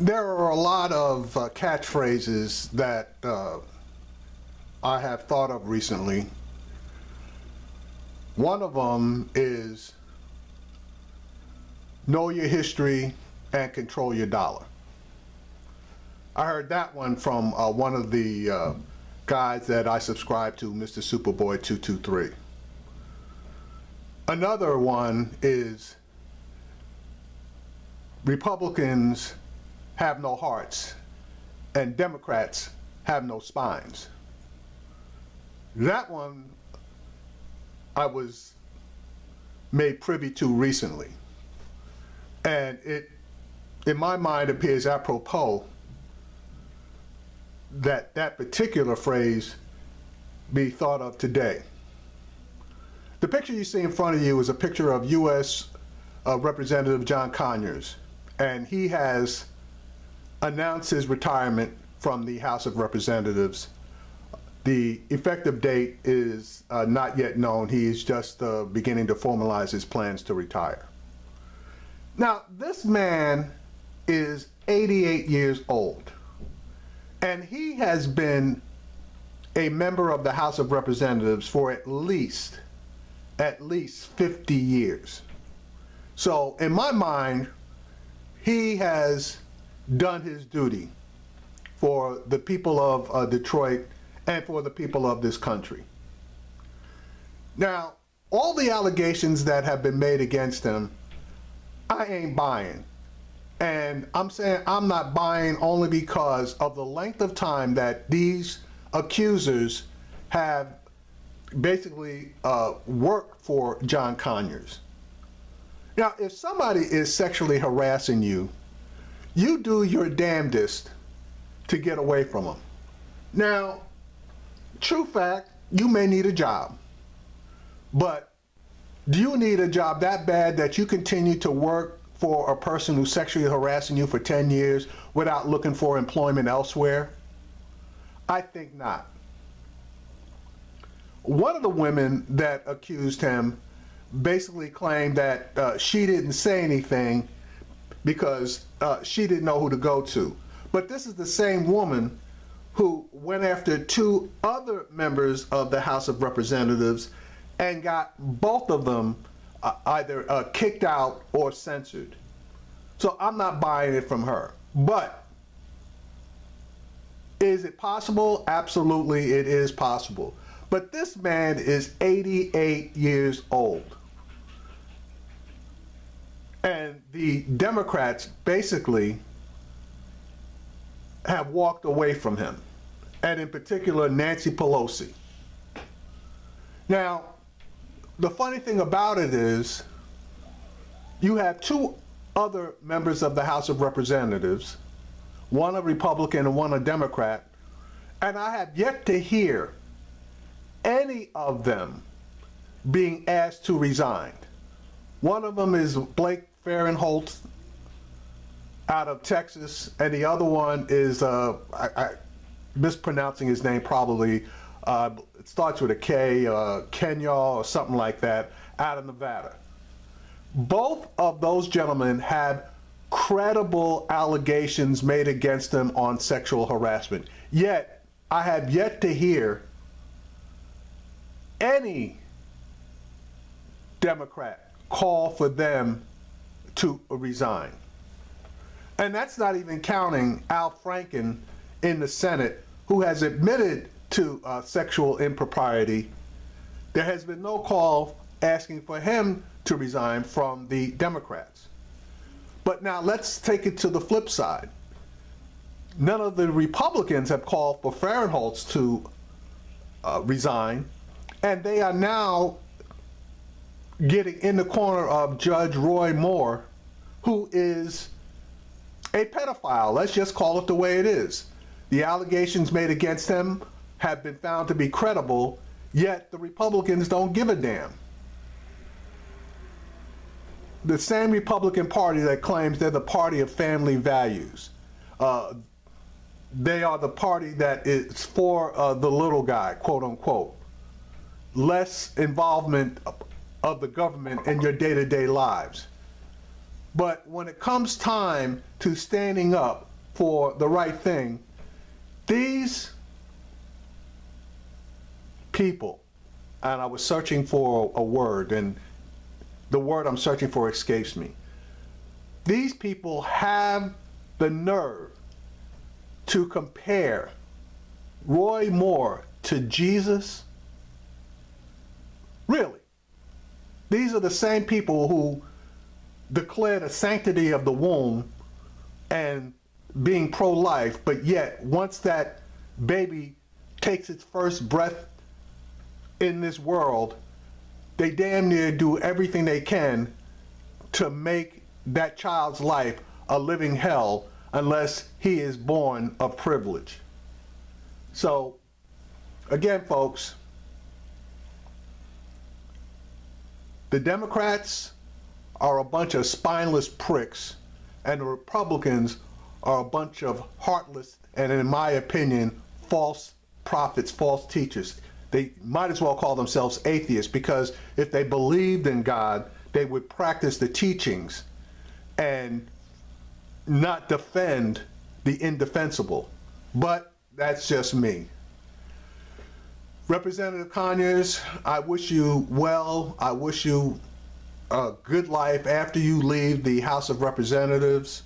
there are a lot of uh, catchphrases that uh, I have thought of recently. One of them is know your history and control your dollar. I heard that one from uh, one of the uh, guys that I subscribe to, Mr. Superboy 223. Another one is Republicans have no hearts and Democrats have no spines. That one I was made privy to recently. And it, in my mind, appears apropos that that particular phrase be thought of today. The picture you see in front of you is a picture of U.S. Uh, Representative John Conyers, and he has announced his retirement from the House of Representatives. The effective date is uh, not yet known. He is just uh, beginning to formalize his plans to retire. Now, this man is 88 years old, and he has been a member of the House of Representatives for at least, at least 50 years. So, in my mind, he has done his duty for the people of uh, Detroit and for the people of this country. Now, all the allegations that have been made against him, I ain't buying. And I'm saying I'm not buying only because of the length of time that these accusers have basically uh, worked for John Conyers. Now, if somebody is sexually harassing you, you do your damnedest to get away from them. Now, true fact, you may need a job. But do you need a job that bad that you continue to work for a person who's sexually harassing you for 10 years without looking for employment elsewhere? I think not. One of the women that accused him basically claimed that uh, she didn't say anything because uh, she didn't know who to go to. But this is the same woman who went after two other members of the House of Representatives and got both of them uh, either uh, kicked out or censored. So I'm not buying it from her. But is it possible? Absolutely, it is possible. But this man is 88 years old. And the Democrats basically have walked away from him, and in particular, Nancy Pelosi. Now, the funny thing about it is, you have two other members of the House of Representatives, one a Republican and one a Democrat, and I have yet to hear any of them being asked to resign. One of them is Blake Farenthold out of Texas, and the other one is uh, I, I, mispronouncing his name probably. Uh, it starts with a K, uh, Kenya or something like that, out of Nevada. Both of those gentlemen have credible allegations made against them on sexual harassment. Yet, I have yet to hear any Democrat call for them to resign. And that's not even counting Al Franken in the Senate, who has admitted to uh, sexual impropriety. There has been no call asking for him to resign from the Democrats. But now let's take it to the flip side. None of the Republicans have called for Farenthold to uh, resign, and they are now getting in the corner of Judge Roy Moore, who is a pedophile. Let's just call it the way it is. The allegations made against him have been found to be credible, yet the Republicans don't give a damn. The same Republican Party that claims they're the party of family values. Uh, they are the party that is for uh, the little guy, quote unquote. Less involvement of the government in your day to day lives. But when it comes time to standing up for the right thing, these people, and I was searching for a word, and the word I'm searching for escapes me. These people have the nerve to compare Roy Moore to Jesus? Really? These are the same people who declare the sanctity of the womb and being pro life, but yet once that baby takes its first breath in this world, they damn near do everything they can to make that child's life a living hell unless he is born of privilege. So, again, folks, the Democrats are a bunch of spineless pricks, and the Republicans are a bunch of heartless and, in my opinion, false prophets, false teachers. They might as well call themselves atheists because if they believed in God, they would practice the teachings and not defend the indefensible. But that's just me. Representative Conyers, I wish you well. I wish you a good life after you leave the House of Representatives.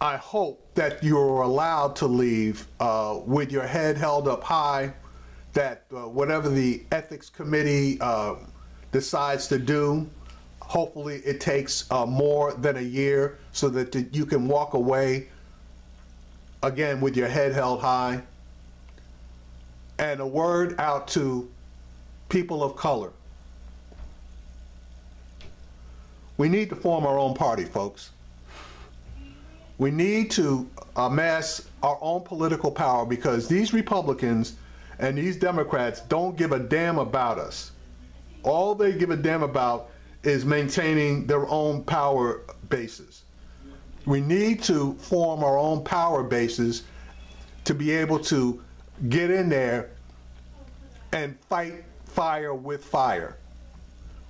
I hope that you're allowed to leave uh, with your head held up high, that uh, whatever the Ethics Committee uh, decides to do, hopefully it takes uh, more than a year so that you can walk away again with your head held high. And a word out to people of color. We need to form our own party, folks. We need to amass our own political power because these Republicans and these Democrats don't give a damn about us. All they give a damn about is maintaining their own power bases. We need to form our own power bases to be able to get in there and fight fire with fire.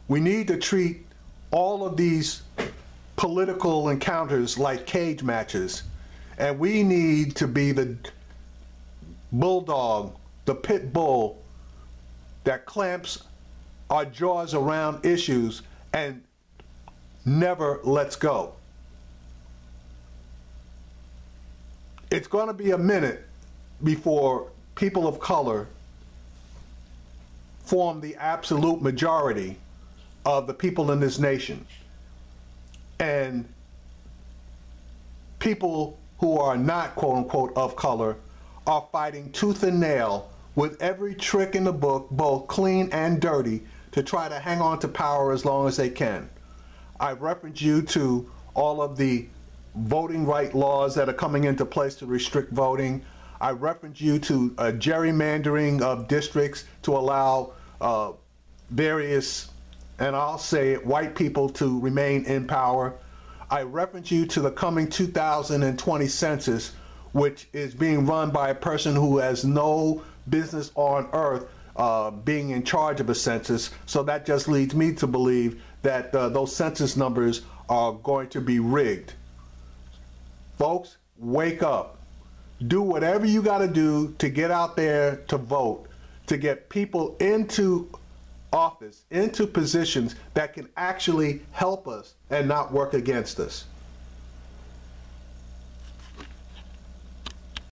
We need to treat all of these political encounters like cage matches. And we need to be the bulldog, the pit bull that clamps our jaws around issues and never lets go. It's going to be a minute before people of color form the absolute majority of the people in this nation and people who are not quote unquote of color are fighting tooth and nail with every trick in the book, both clean and dirty, to try to hang on to power as long as they can. I've referenced you to all of the voting right laws that are coming into place to restrict voting. I reference you to gerrymandering of districts to allow uh, various and I'll say it, white people to remain in power. I reference you to the coming 2020 census, which is being run by a person who has no business on earth uh, being in charge of a census. So that just leads me to believe that uh, those census numbers are going to be rigged. Folks, wake up. Do whatever you got to do to get out there to vote, to get people into office into positions that can actually help us and not work against us.